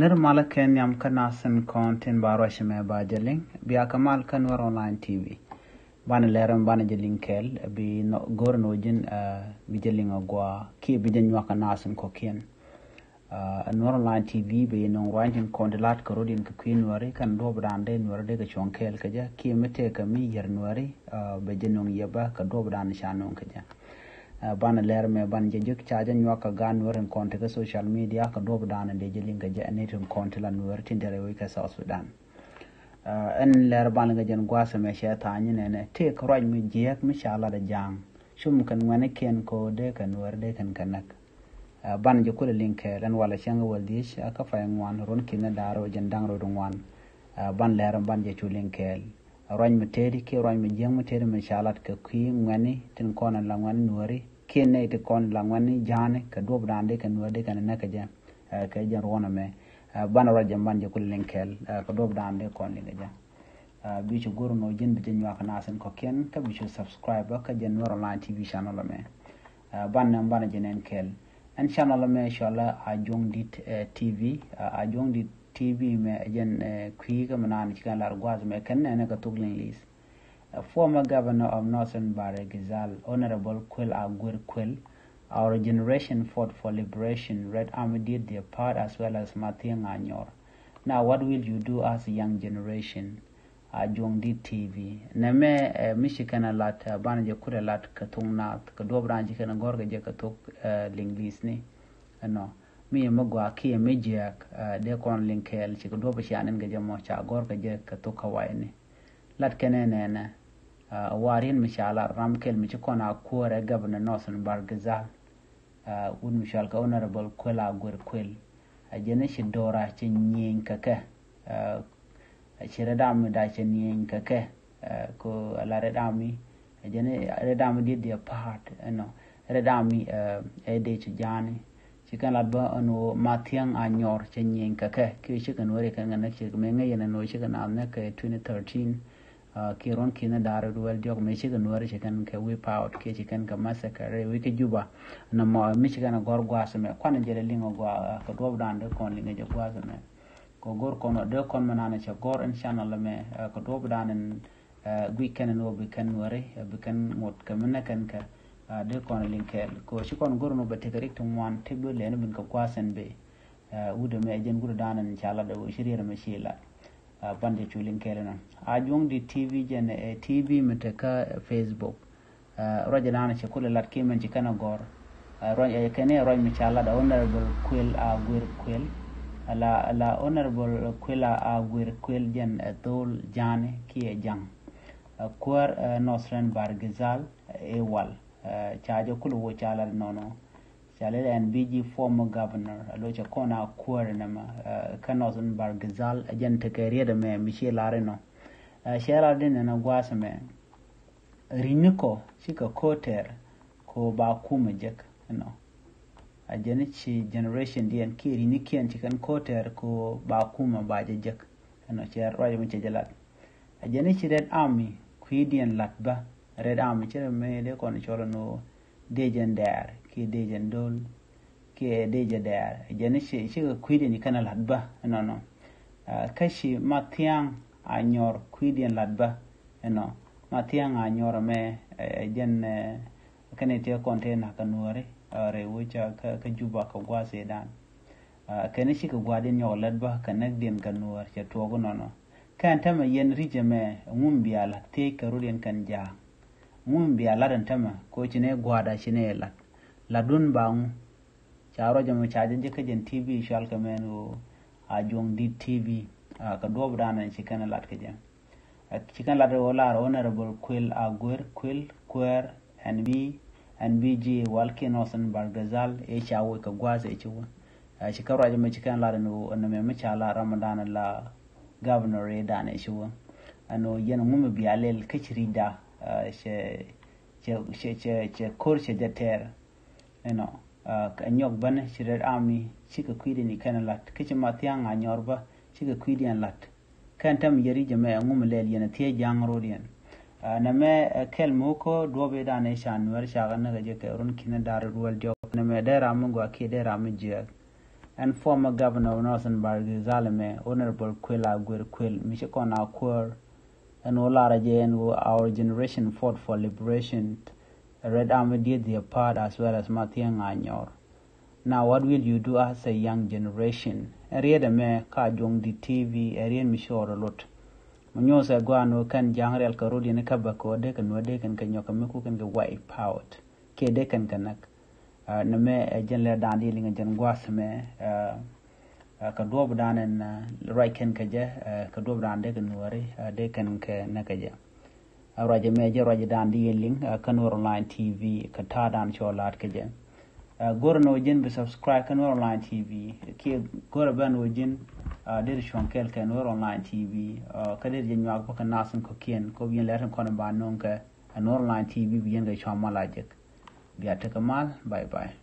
Nir malaken yam kanasin kontin barwa shime ba jeling biya kamal kanwar online TV. Bana leren bana jeling kel bi no gor no jin bi jeling agwa ki bi jen nywa kanasin kokien. Anwar online TV bi no wanjin kondilat karodin ka kwi nwari kan do brande nwari de ka chon kel kaja ki mete ka mi yer nwari bi jen nong yeba ka do brande shanong kaja. Bana ler me ban je juk chaja nywa ka gan wer en konte ka social media ka dob dan de je linga je ne tun konte la wer tin dere wi ka sa sudan. En ler ban ga jen gwasa me she ta ni ne ne te ka roj mi je mi shala da jang. Shum kan wane ken ko de kan wer de kan kanak ban je kula linke len wala shanga wal dish ka fa ngwan ron kina daro jen dang ro ngwan. Ban ler ban je chu linkel roñ mi tedi ke roñ mi jeng mi tedi mi shalat ka kui ngwani tin kona la ngwani nuari ke ne te kon la ngwani jane ka duob rande ka nuade ka ne ka ja ka ja rona me. Roja ban je kul lenkel ka duob rande kon linga ja. Bi ci guru no jin bi nywa ka nasen ko ken ka bi subscribe ka jen wor online tv channel me. Ban nan bana jenen kel. En channel me inshallah a dit tv a jong dit TV me jen kwiga manan chikan lar gwaz me ken ne ka tuglin lis former governor of Northern Bahr el Ghazal Honorable Kuel Aguer Kuel our generation fought for liberation. Red Army did their part as well as Mathiang Anyor now what will you do as a young generation? Ajong di TV na me mishikana lat bana kure lat ka tungna ka dobran jikana gorga je ka uh, linglis ni. Uh, no. Mi ma gwa ki mi jek uh, de linkel ci ko do ba shanen ga jamo cha gor je lat kene ne waarin mishaala ramkel michi kona kuore gabna northern bargazal wun mishal ka honorable kwela gwer kwel ajene shi dora che nyen kake shi redami da che nyen kake ko ala redami ajene redami di dia part no redami e de che jani shi kan laba ano matiang anyor che nyen kake ki shi kan wore kan ngana shi kan menga yana no shi kan amna ka 2013 Uh, kiron kina daru duel diok Michigan wari chicken ke we out. ke chicken ka massacre we ke juba. Na mo Michigan gor gwas me kwana jere lingo gwa uh, ka gob dande kon linga je gwas me ko gor kono de kon manana che gor uh, en channel la me ka dob dane gwi ken no bi ken wari bi ken mot ka mena ken ka de kon linke ko shi kon gor no bete direct mon table len bin ka gwasen be wudo me ajen gur dane en challa de wo Ah, bande chulin kele noon ha jongdi tv jen e eh, tv meteka eh, facebook. Ah, Roje na ce kulle lat kimen kana gooro ah, roñ eh, kene roñ michala da honorable kuel a guir kuel la la honorable kuel a guir kuel jen tol jane kie jang. Kuar nosren bargizal e wal chajo kulo wo nono. Calal en biji former governor alocha kona kuore nama eh, kanosun bargazal ajan tekeriya me mishi eh, lare no shera din na gwasa me riniko shika koter ko ba jek no ajani ci generation diyan ki rinikiyan cikan koter ko ba kuma ba jek no cer roje mi jalat. Ajani ci red army kuidian latba red army chere me de kon cholo no dejen ke dejan dol ke deja dayar. Jani shi shi ga kuiden kana ladba. No no. Ah, kashi matiang a nyor kuiden ladba. No. Matiang a nyor me eh, jan kana te container ka nuore ah, wucha ka juba ka gwa sedan. Ah, kana shi ka gwa den ladba kana dem ka cha tuogo no no. Kan tama yen rije me ngum te ka ruden kan dan tama ko chine gwada chine lat. ladun bang caro jamo cajen je kajen tv shal kamen o a jong di tv a ka duob dana chikan lat ka jem chikan lat o lar honorable quill aguer quill quer and b and bg walkin osen bargazal e chawo ka gwaza e chiwa shikaru jamo chikan lat no no me chala ramadan la governor e dana chiwa ano yen mume bialel kachirida che che che che kor che jeter you know ka nyok ban shirar ami chika kwidi ni kana lat. Kichi matiang a nyorba chika kwidi an lat. Kan tam yari jame ngum lel yana tie jang rodian na me kel moko dobe da ne shan wer shaga na gaje ka run kina dar ruwal dio na me da ramu gwa ke da ramu jiya and former governor of Northern Bargi Zaleme, Honorable Kuel Aguer Kuel, Mishikona Kwur, and Olaraje and our generation fought for liberation. Red Army did their part as well as Mathiang Anyor. Now, what will you do as a young generation? Ariada me ka jong di TV, arian mishoro lot. Manyosa guano kan jangrel karudi ne kabako de kan wade kan kanyoka miku kan ga wipe out. Ke kan kanak. Uh, na me jen le dan di linga jen gwas me uh, ka duob dan en uh, right ken ka duob dan de kan wari uh, de kan ke na ka je. Uh, raja me je raja dan di ling uh, kan online TV ka ta dan cholat ka je. Uh, gora no jin be subscribe kan online TV ki gora ban wo jin uh, dir shonkel kan online TV ka dir jin yak kan nasun ko kien ko bien letan kon ba non ka an online TV bien ga chamala jek. Biya ta kamal bye bye